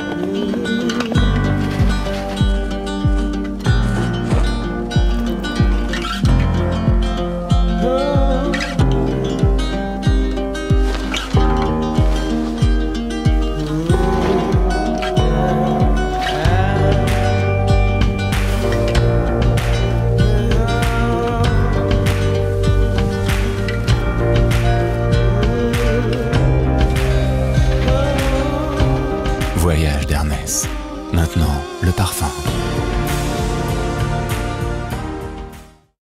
Yeah. Voyage d'Ernest. Maintenant, le parfum.